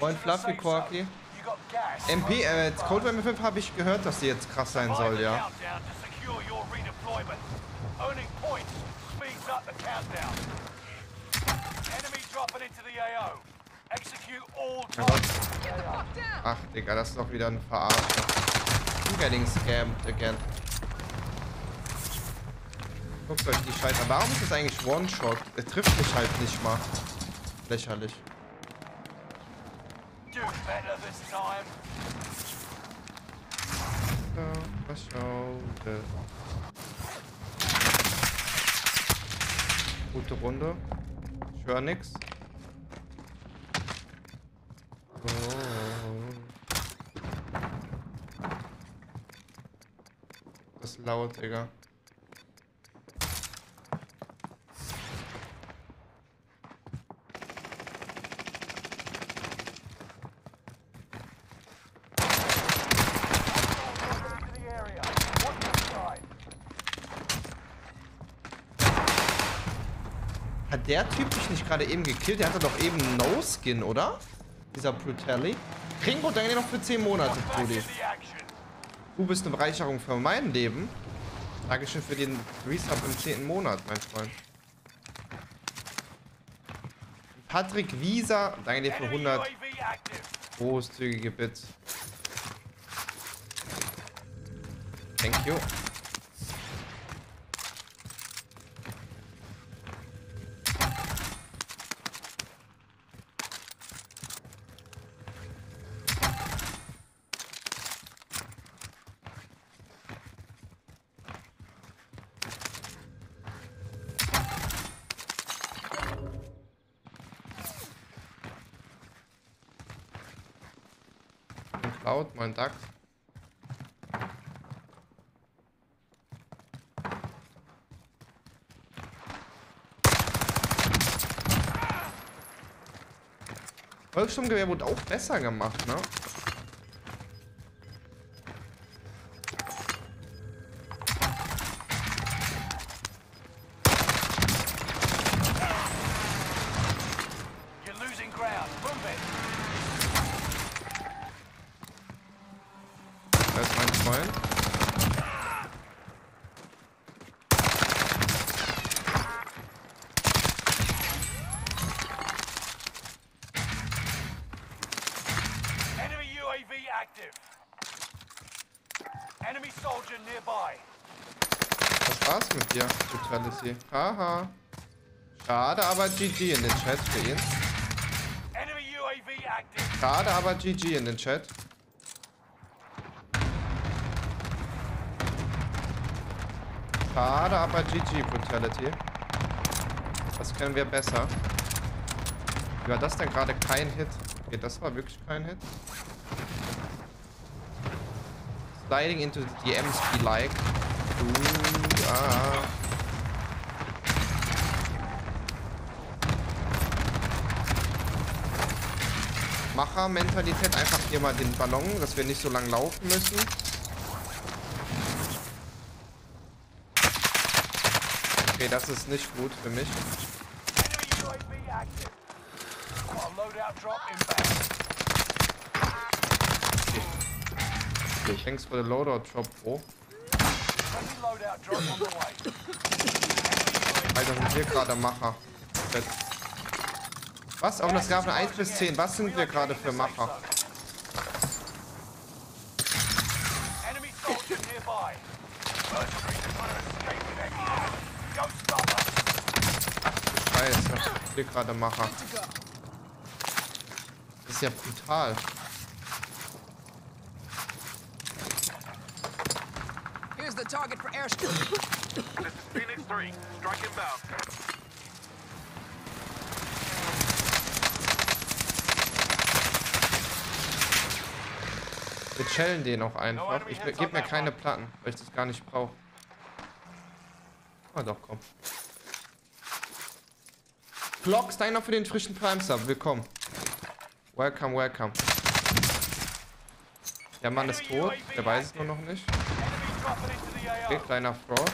Moin Fluffy Corky. MP, äh, Code MP5 habe ich gehört, dass die jetzt krass sein soll, ja. Ach, Digga, das ist doch wieder ein Verarsch. I'm getting scammed again. Guckt euch die Scheiße an. Warum ist das eigentlich One-Shot? Er trifft mich halt nicht mal. Lächerlich. Gute Runde. Ich höre nix. Oh. Das ist laut, Digga. Hat der Typ dich nicht gerade eben gekillt? Der hatte doch eben No-Skin, oder? Dieser Brutelli. Ringo, danke noch für 10 Monate, Brudi. Du bist eine Bereicherung für mein Leben. Dankeschön für den Resub im 10. Monat, mein Freund. Patrick Wieser, danke dir für 100 großzügige Bits. Thank you. Cloud, mein Duck. Volkssturmgewehr wurde auch besser gemacht, ne? Was war's mit dir, Brutality? Haha. Schade, aber GG in den Chat für ihn. Schade, aber GG in den Chat. Schade, aber GG Brutality. Was können wir besser? Wie war das denn gerade kein Hit? Okay, das war wirklich kein Hit. Sliding into the DMs be like. Ooh, ah. Macher-Mentalität, einfach hier mal den Ballon, dass wir nicht so lang laufen müssen. Okay, das ist nicht gut für mich. Okay. Thanks for the loadout drop, Bro. Alter, sind wir gerade Macher. Was? Auf einer Skala 1 bis 10. Was sind wir gerade für Macher? Wir gerade Macher. Das ist ja brutal. Here's the target for airstrike. this is Phoenix 3. Strike inbound. Wir chillen den auch einfach. Ich gebe mir keine Platten, weil ich das gar nicht brauche. Ah doch, komm. Clocksteiner für den frischen Prime Sub. Willkommen. Welcome, welcome. Der Mann ist tot. Der weiß es nur noch nicht. Okay, kleiner Fraud.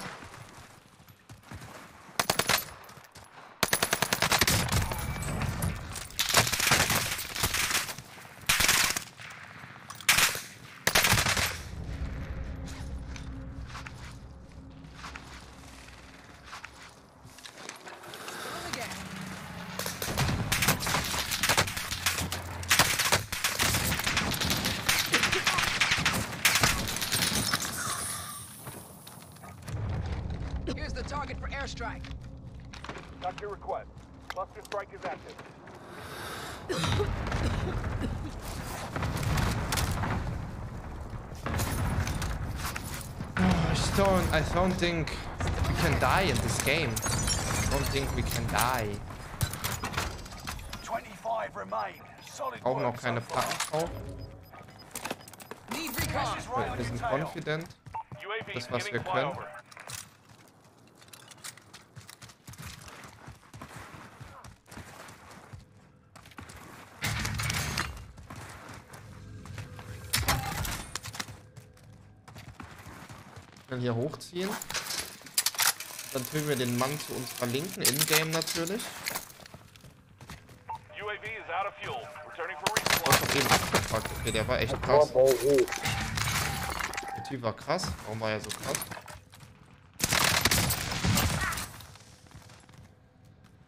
Got your request. Cluster strike is active. Oh, I don't, I don't think we can die in this game. I don't think we can die. 25 remain. Solid oh, Auch work noch keine so far. Packen. Need recon. Gas is right Wir sind confident. UAV Das, was wir beginning können. Schnell hier hochziehen. Dann töten wir den Mann zu unserer Linken, in-game natürlich. UAV is out of fuel. Returning for Du resupply. hast doch eben abgefragt. Okay, der war echt krass. Der Typ war krass. Warum war er so krass?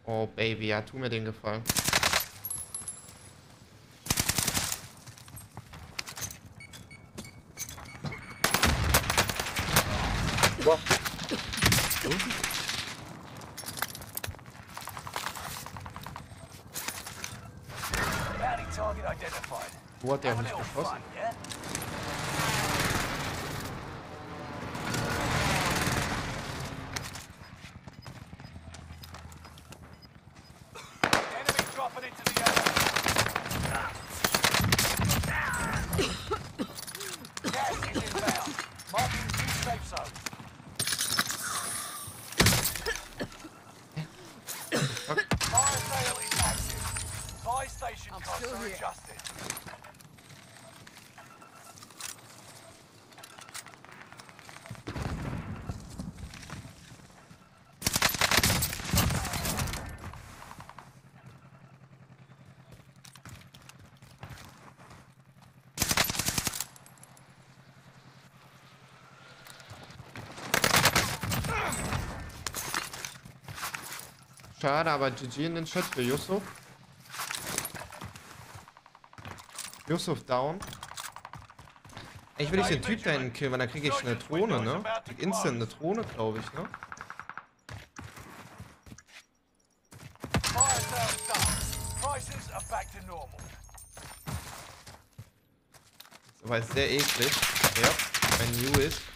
Oh, Baby, ja, tu mir den Gefallen. Wo hat der nicht geschossen? Fire sale is active. Buy station costs are adjusted. Schade, aber GG in den Chat für Yusuf. Yusuf down. Ich will nicht den Typ da hinten killen, weil dann kriege ich eine Drohne, ne? Krieg instant eine Drohne, glaube ich, ne? Aber ist sehr eklig. Ja, ein New ist.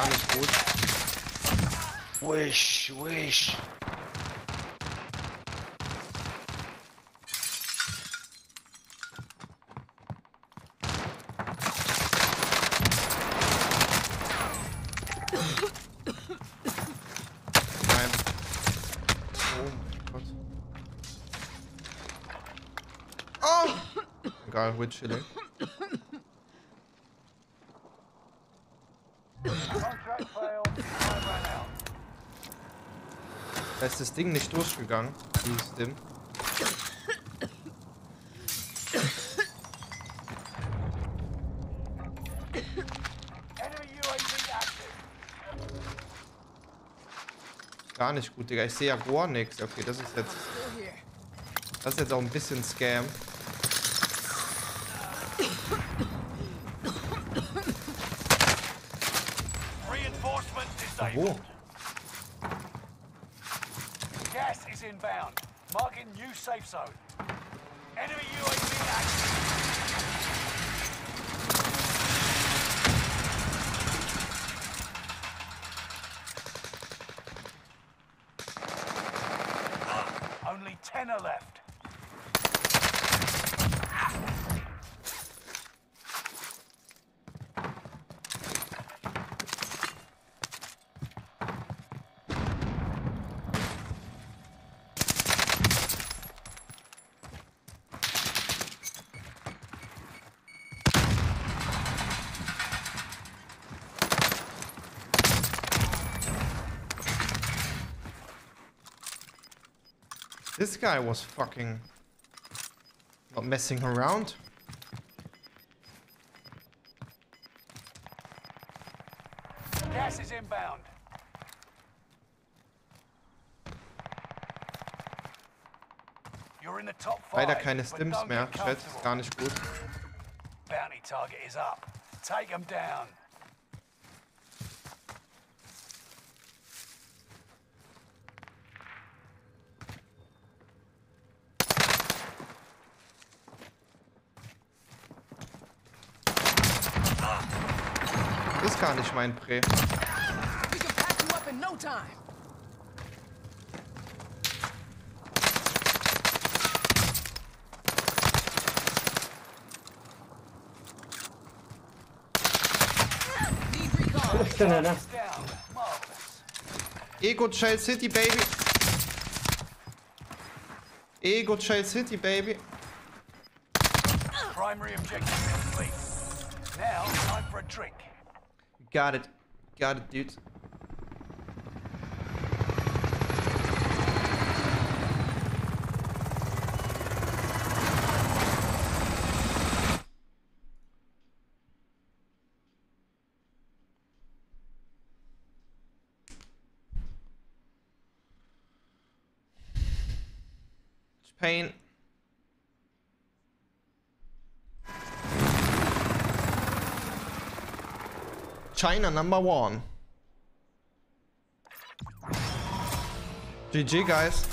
Das ist gar nicht gut. Wish, wish. Nein. Oh mein Gott. Oh! Egal, we're chilling. Da ist das Ding nicht durchgegangen. Dieses active. Gar nicht gut, Digga. Ich sehe ja gar nichts. Okay, das ist jetzt. Das ist jetzt auch ein bisschen Scam. Reinforcement Wo? New safe zone. Enemy UAV active. This guy was fucking not messing around. Gas is inbound. You're in the top five. Leider keine Stims mehr. Chat, ist gar nicht gut. Bounty target is up. Take them down. Gar nicht mein Prä. Ego Child City, Baby. Ego Child City, Baby. Primary objective complete. Now, time for a drink. Got it. Got it, dude. Pain. China number one. GG, guys.